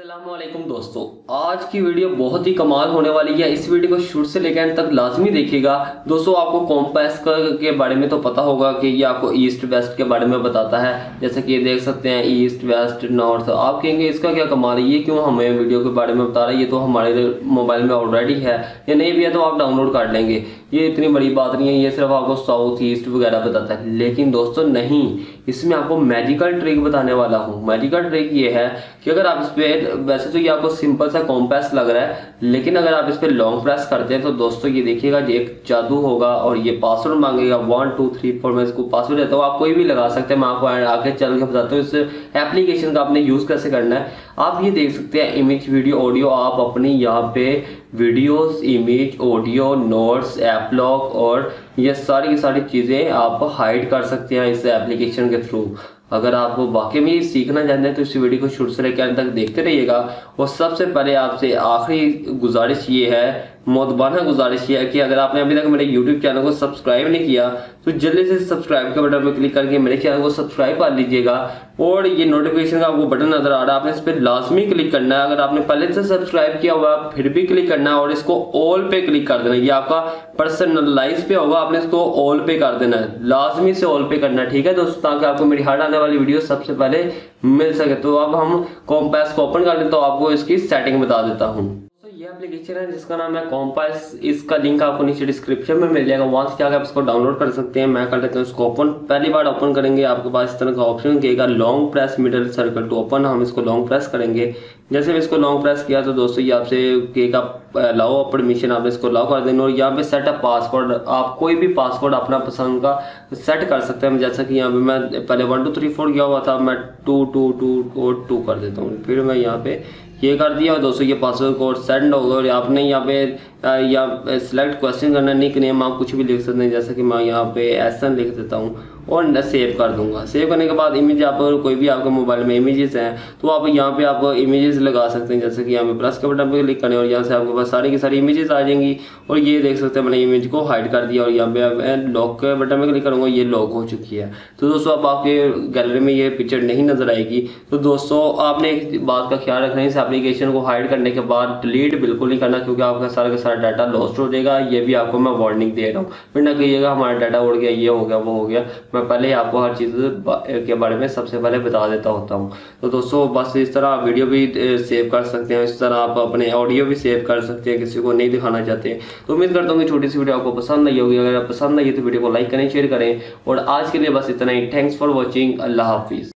असलम दोस्तों। आज की वीडियो बहुत ही कमाल होने वाली है। इस वीडियो को शुरू से लेकर अंत तक लाजमी देखिएगा। दोस्तों, आपको कॉम्पैस के बारे में तो पता होगा कि ये आपको ईस्ट वेस्ट के बारे में बताता है। जैसे कि ये देख सकते हैं ईस्ट वेस्ट नॉर्थ आप कहेंगे, इसका क्या कमाल है? ये क्यों हमें वीडियो के बारे में बता रहा है? ये तो हमारे मोबाइल में ऑलरेडी है। या नहीं भी है तो आप डाउनलोड कर लेंगे। ये इतनी बड़ी बात नहीं है। ये सिर्फ़ आपको साउथ ईस्ट वगैरह बताता है। लेकिन दोस्तों, नहीं। इसमें आपको मैजिकल ट्रिक बताने वाला हूँ। मैजिकल ट्रिक ये है कि अगर आप इस पर वैसे तो ये आपको सिंपल सा कॉम्पैस लग रहा है, लेकिन अगर आप इस पर लॉन्ग प्रेस करते हैं तो दोस्तों ये देखिएगा ये एक जादू होगा और ये पासवर्ड मांगेगा। वन टू थ्री फोर मैं इसको पासवर्ड देता हूँ। आप कोई भी लगा सकते हैं, मैं आपको आगे चल के बताता हूँ। इस एप्लीकेशन का आपने यूज़ कैसे करना है। आप ये देख सकते हैं इमेज वीडियो ऑडियो आप अपनी यहाँ पे videos image audio notes app lock और ये सारी की सारी चीज़ें आप हाइड कर सकते हैं इस एप्लीकेशन के थ्रू अगर आप वाकई में सीखना चाहते हैं तो इस वीडियो को शुरू से लेकर अंत तक देखते रहिएगा। और सबसे पहले आपसे आखिरी गुजारिश ये है मोतबाना गुजारिश ये है कि अगर आपने अभी तक मेरे यूट्यूब चैनल को सब्सक्राइब नहीं किया तो जल्दी से सब्सक्राइब के बटन पर क्लिक करके मेरे चैनल को सब्सक्राइब कर लीजिएगा। और ये नोटिफिकेशन का आपको बटन नज़र आ रहा है, आपने इस पर लाजमी क्लिक करना है। अगर आपने पहले से सब्सक्राइब किया हुआ फिर भी क्लिक करना है और इसको ऑल पे क्लिक कर देना ये आपका पर्सनलाइज पे होगा, आपने इसको ऑल पे कर देना है। लाजमी से ऑल पे करना है, ठीक है दोस्तों? ताकि आपको मेरी हर आने वाली वीडियो सबसे पहले मिल सके। तो अब हम कॉम्पैस को ओपन कर लेते तो आपको इसकी सेटिंग बता देता हूँ। ये एप्लीकेशन है जिसका नाम है कॉम्पास इसका लिंक आपको नीचे डिस्क्रिप्शन में मिल जाएगा। वहाँ से जाकर आप इसको डाउनलोड कर सकते हैं। मैं कर देता हूँ इसको ओपन पहली बार ओपन करेंगे, आपके पास इस तरह का ऑप्शन देगा long press middle circle to open हम इसको लॉन्ग प्रेस करेंगे। जैसे भी इसको लॉन्ग प्रेस किया तो दोस्तों, ये आपसे केगा लाओ। परमिशन आप इसको लाओ कर देना। और यहाँ पे सेट अप पासवर्ड आप कोई भी पासवर्ड अपना पसंद का सेट कर सकते हैं। जैसा कि यहाँ पे मैं पहले वन टू थ्री फोर गया हुआ था। मैं टू टू टू और टू कर देता हूँ। फिर मैं यहाँ पे ये कर दिया और दोस्तों, ये पासवर्ड कोड सेंड होगा और आपने यहाँ पे या सिलेक्ट क्वेश्चन करना निक नेम आप कुछ भी लिख सकते हैं, जैसे कि मैं यहाँ पे एस लिख देता हूँ और सेव कर दूँगा। सेव करने के बाद इमेज आप कोई भी आपके मोबाइल में इमेजेस हैं तो आप यहाँ पे आप इमेजेस लगा सकते हैं, जैसे कि यहाँ पे प्लस के बटन पे क्लिक करें और यहाँ से आपके पास सारी की सारी इमेजेस आ जाएँगी और ये देख सकते हैं, मैंने इमेज को हाइड कर दिया और यहाँ पे लॉक के बटन पे क्लिक करूँगा, ये लॉक हो चुकी है। तो दोस्तों, अब आपके गैलरी में ये पिक्चर नहीं नज़र आएगी। तो दोस्तों, आपने एक बात का ख्याल रखना है एप्लीकेशन को हाइड करने के बाद डिलीट बिल्कुल नहीं करना क्योंकि आपका सारा का सारा डाटा लॉस्ट हो जाएगा। ये भी आपको मैं वार्निंग दे रहा हूँ। फिर ना कहिएगा, हमारा डाटा उड़ गया, ये हो गया, वो हो गया। मैं पहले ही आपको हर चीज़ के बारे में सबसे पहले बता देता होता हूँ। तो दोस्तों, बस इस तरह आप वीडियो भी सेव कर सकते हैं। इस तरह आप अपने ऑडियो भी सेव कर सकते हैं, किसी को नहीं दिखाना चाहते तो उम्मीद करता हूँ कि छोटी सी वीडियो आपको पसंद आई होगी। अगर पसंद आई तो वीडियो को लाइक करें शेयर करें। और आज के लिए बस इतना ही। थैंक्स फॉर वॉचिंग अल्लाह हाफिज़।